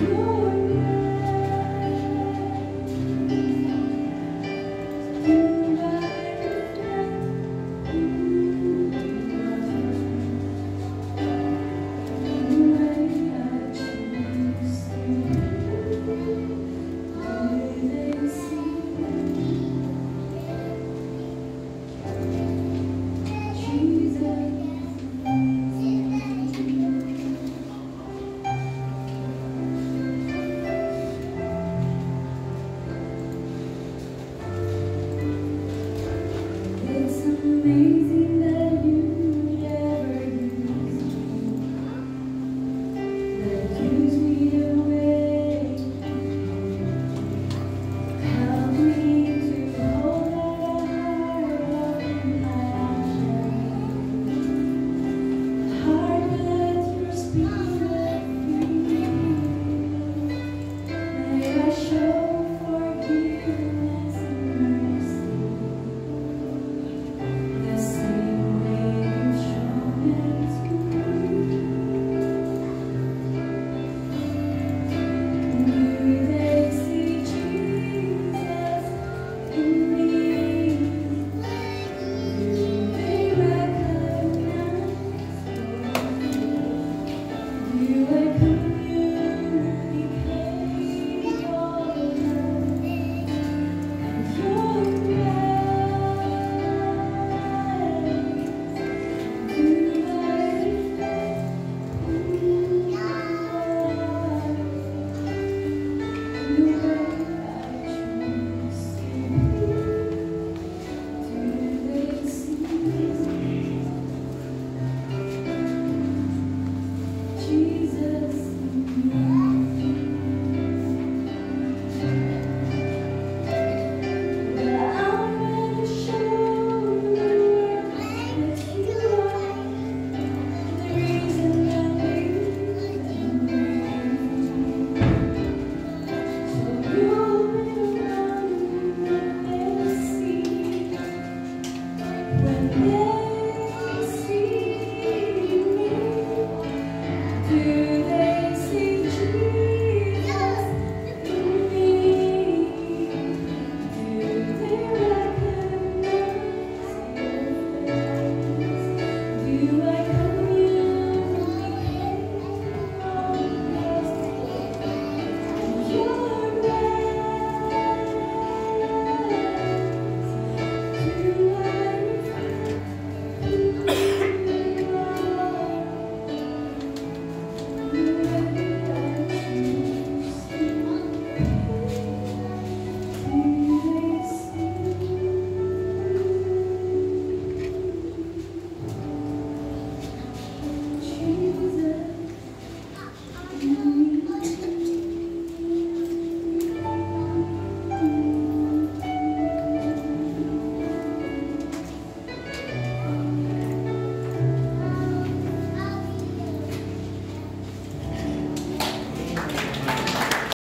you. you would. Yeah. Música